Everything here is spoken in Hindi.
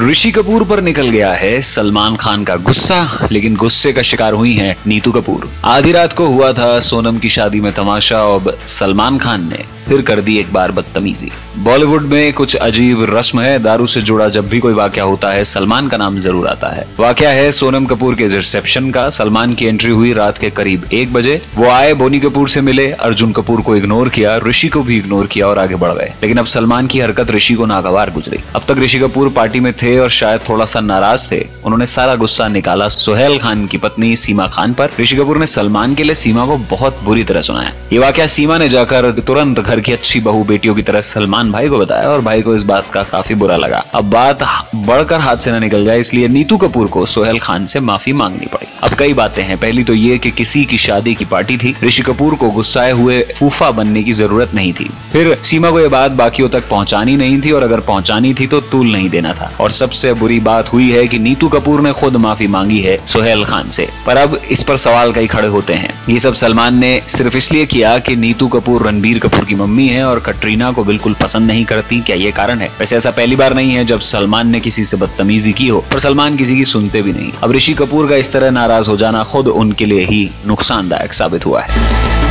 ऋषि कपूर पर निकल गया है सलमान खान का गुस्सा, लेकिन गुस्से का शिकार हुई है नीतू कपूर। आधी रात को हुआ था सोनम की शादी में तमाशा, अब सलमान खान ने। फिर कर दी एक बार बदतमीजी। बॉलीवुड में कुछ अजीब रस्म है। दारू से जुड़ा जब भी कोई वाक्य होता है, सलमान का नाम ज़रूर आता है। वाक्य है सोनम कपूर के रिसेप्शन का। सलमान की एंट्री हुई रात के करीब एक बजे। वो आए बोनी कपूर से मिले। अर्जुन कपूर को इग्नोर किया, ऋषि को भी इग्नोर किया और आगे बढ़ गए। लेकिन अब सलमान की हरकत ऋषि को नागवार गुजरी। अब तक ऋषि कपूर पार्टी में थे और शायद थोड़ा सा नाराज़ थे। उन्होंने सारा गुस्सा निकाला सोहेल खान की पत्नी सीमा खान पर। ऋषि कपूर ने सलमान के लिए सीमा को बहुत बुरी तरह सुनाया। ये वाक्य सीमा ने जाकर तुरंत घर की अच्छी बहू बेटियों की तरह सलमान भाई को बताया और भाई को इस बात का काफ़ी बुरा लगा। अब बात बढ़कर हाथ से न निकल जाए, इसलिए नीतू कपूर को सोहेल खान से माफ़ी मांगनी पड़ी। अब कई बातें हैं। पहली तो ये कि किसी की शादी की पार्टी थी, ऋषि कपूर को गुस्साए हुए फूफा बनने की ज़रूरत नहीं थी। फिर सीमा को यह बात बाकियों तक पहुंचानी नहीं थी और अगर पहुंचानी थी तो तूल नहीं देना था। और सबसे बुरी बात हुई है कि नीतू कपूर ने खुद माफ़ी मांगी है सोहेल खान से। पर अब इस पर सवाल कई खड़े होते हैं। ये सब सलमान ने सिर्फ़ इसलिए किया कि नीतू कपूर रणबीर कपूर की मम्मी है और कटरीना को बिल्कुल पसंद नहीं करती, क्या ये कारण है? वैसे ऐसा पहली बार नहीं है जब सलमान ने किसी से बदतमीजी की हो, पर सलमान किसी की सुनते भी नहीं। अब ऋषि कपूर का इस तरह नाराज़ हो जाना खुद उनके लिए ही नुकसानदायक साबित हुआ है।